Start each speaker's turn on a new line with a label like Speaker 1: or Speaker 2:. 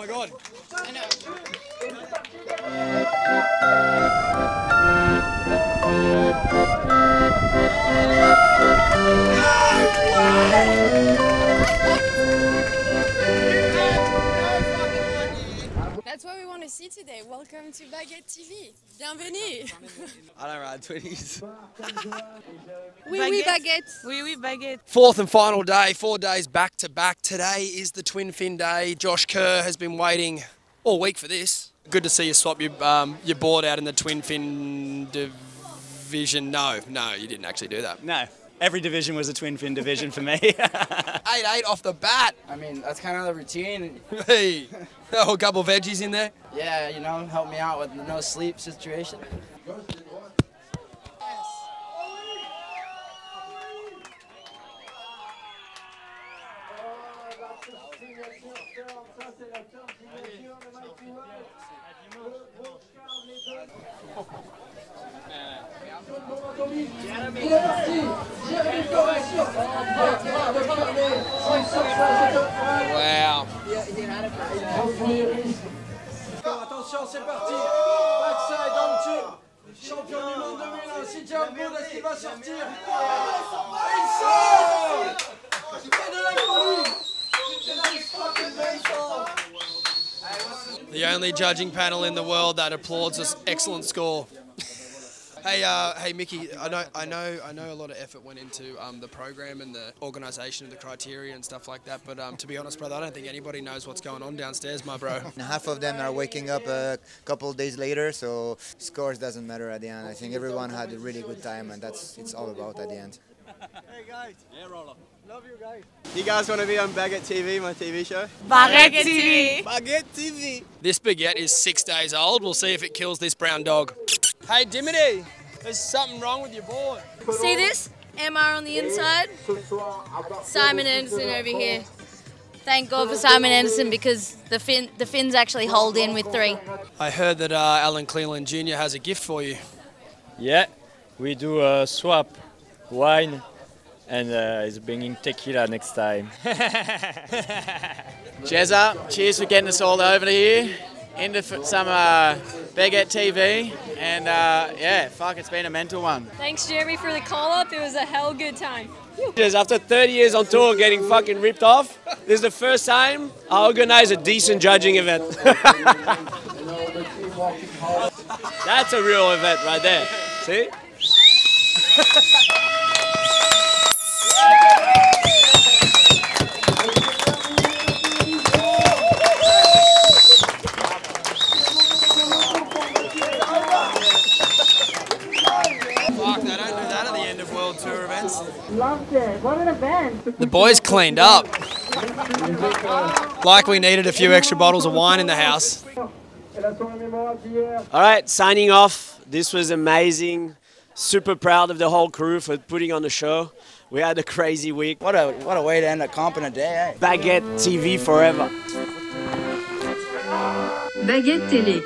Speaker 1: my god.
Speaker 2: I know. That's what we want to see today. Welcome to Baguette TV. Bienvenue.
Speaker 1: I don't ride twitties.
Speaker 2: Oui, oui, Baguette.
Speaker 3: Oui, oui, baguette.
Speaker 1: Fourth and final day, four days back to back. Today is the twin fin day. Josh Kerr has been waiting all week for this. Good to see you swap your um, your board out in the twin fin division. No, no, you didn't actually do that.
Speaker 4: No, every division was a twin fin division for me.
Speaker 1: Eight eight off the bat.
Speaker 5: I mean, that's kind of the routine.
Speaker 1: Hey, oh, a couple of veggies in there.
Speaker 5: Yeah, you know, help me out with the no sleep situation.
Speaker 1: Wow.
Speaker 6: Attention, c'est parti. Backside le tube. Champion du monde 2001. CJ Hobgood, est-ce qu'il va sortir Il sort Et de la folie
Speaker 1: The only judging panel in the world that applauds this excellent score. Hey, uh, hey, Mickey. I know, I know, I know. A lot of effort went into um, the program and the organisation of the criteria and stuff like that. But um, to be honest, brother, I don't think anybody knows what's going on downstairs, my bro.
Speaker 7: Half of them are waking up a couple days later, so scores doesn't matter at the end. I think everyone had a really good time, and that's it's all about at the end. Hey guys. Yeah, roll up.
Speaker 4: Love you guys. You guys want to be on Baguette TV, my TV show?
Speaker 3: Baguette TV.
Speaker 4: Baguette TV.
Speaker 1: This baguette is six days old. We'll see if it kills this brown dog. Hey, Dimity, there's something wrong with your board.
Speaker 2: See this? MR on the inside. Simon Anderson over here. Thank God for Simon Anderson because the fin the fins actually hold in with three.
Speaker 1: I heard that uh, Alan Cleland Jr. has a gift for you.
Speaker 8: Yeah, we do a swap wine and uh, he's bringing tequila next time.
Speaker 5: Cheers up. Cheers for getting us all over here into some uh, Baguette TV. And uh, yeah, fuck, it's been a mental one.
Speaker 2: Thanks Jeremy for the call up. It was a hell good time.
Speaker 8: After 30 years on tour getting fucking ripped off, this is the first time I organize a decent judging event. That's a real event right there. See?
Speaker 1: World Tour events.
Speaker 9: Loved it. What an event.
Speaker 1: The boys cleaned up. Like we needed a few extra bottles of wine in the house.
Speaker 6: Et la soirée mémorable d'hier.
Speaker 8: All right, signing off. This was amazing. Super proud of the whole crew for putting on the show. We had a crazy week.
Speaker 5: What a what a way to end a comp in a day, eh?
Speaker 8: Baguette TV forever.
Speaker 9: Baguette Télé.